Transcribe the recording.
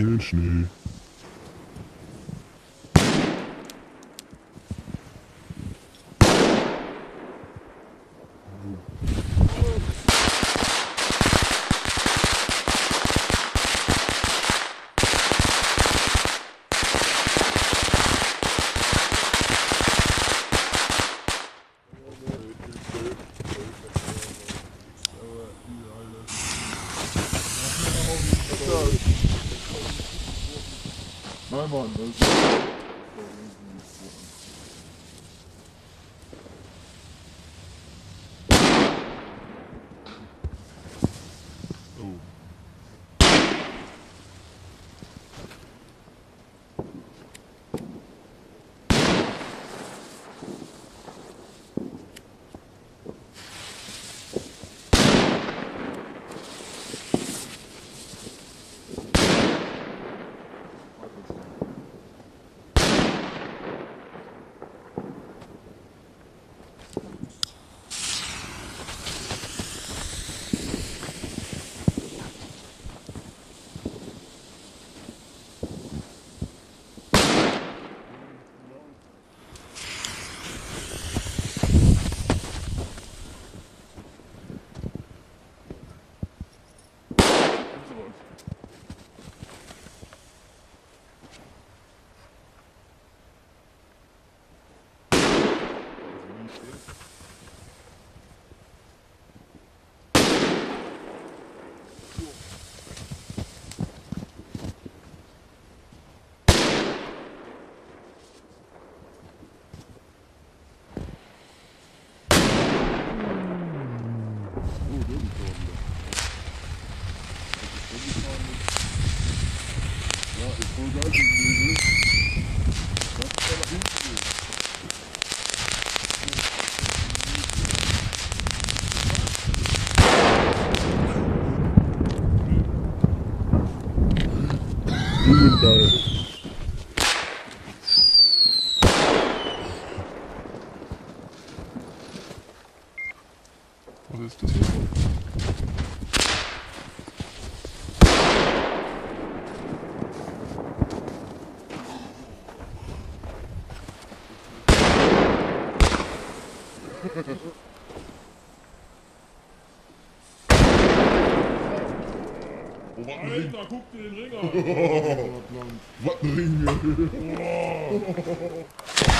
Schnee. Vai, mano. Die geil. Was ist das Alter, guck dir den Ring an! Was ein Ring?